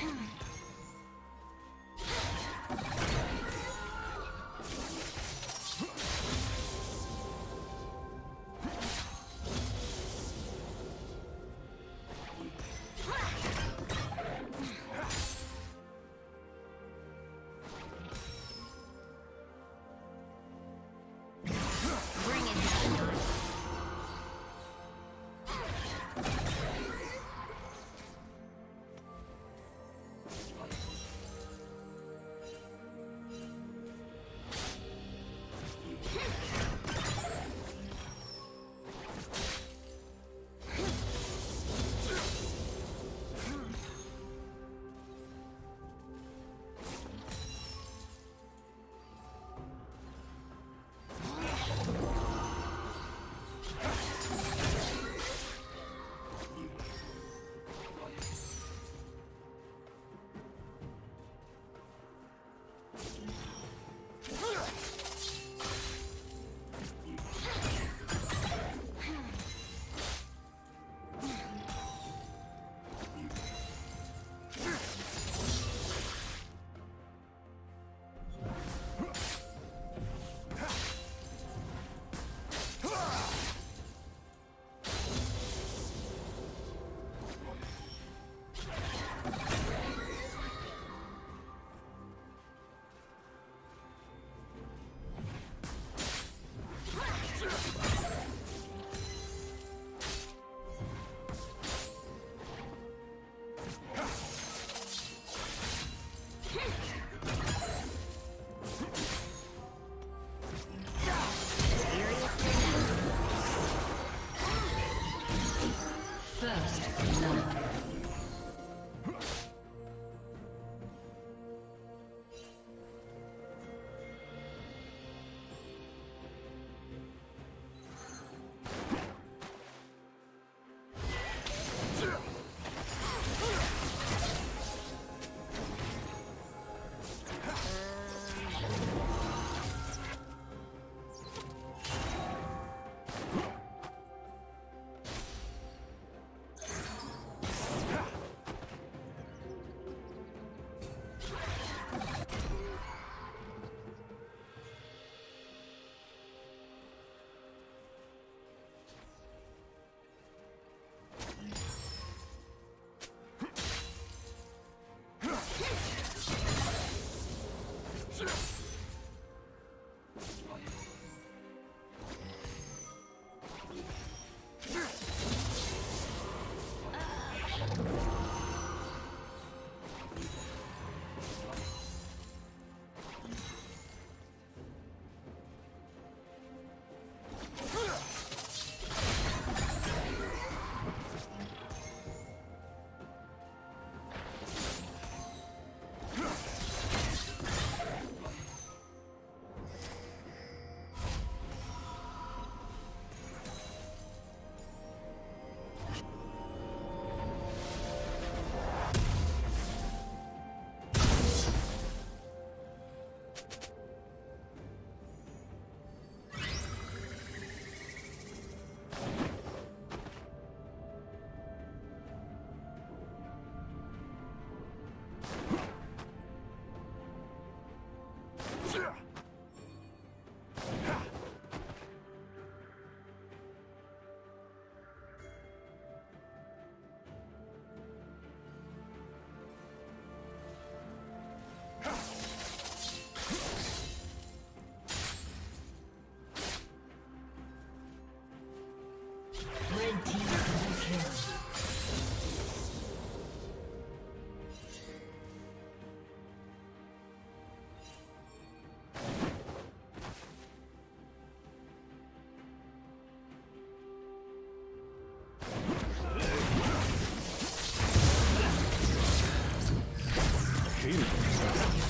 Come Now. Yes! repeatedly.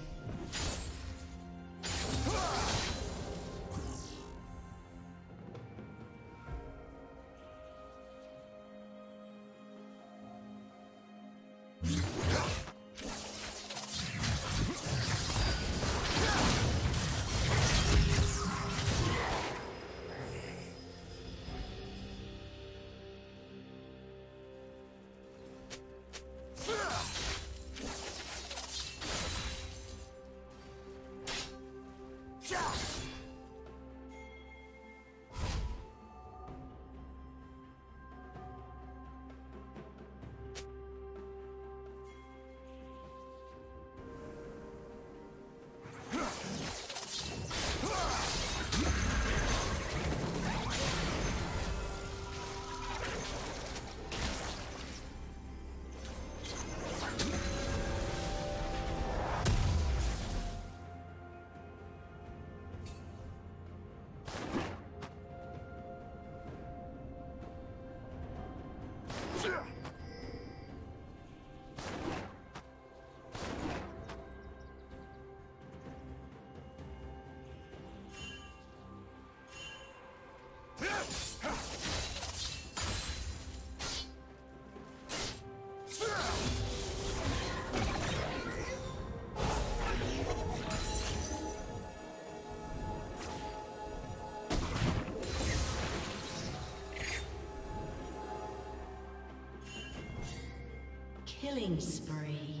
Killing spree.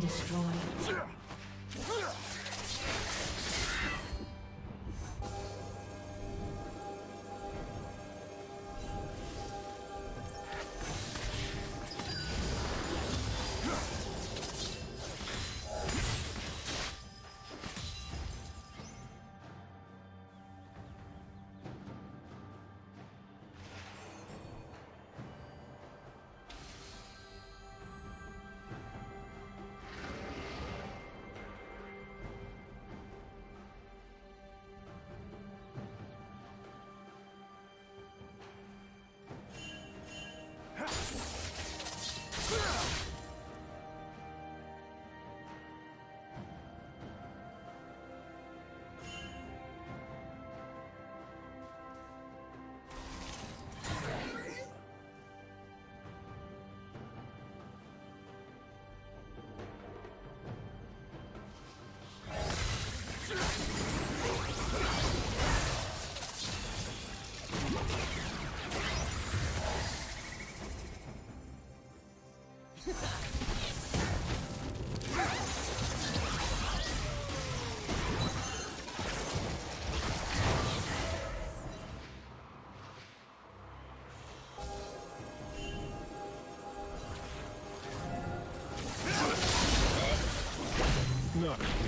Destroyed. Not again.